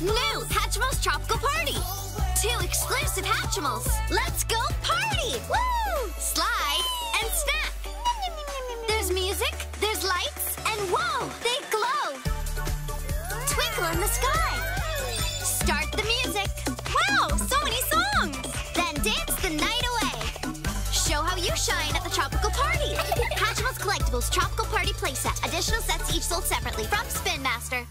New Hatchimals Tropical Party! Two exclusive Hatchimals! Let's go party! Woo! Slide and snack! There's music, there's lights, and whoa, they glow! Twinkle in the sky! Start the music! Wow, so many songs! Then dance the night away! Show how you shine at the Tropical Party! Hatchimals Collectibles Tropical Party playset. Additional sets each sold separately from Spin Master.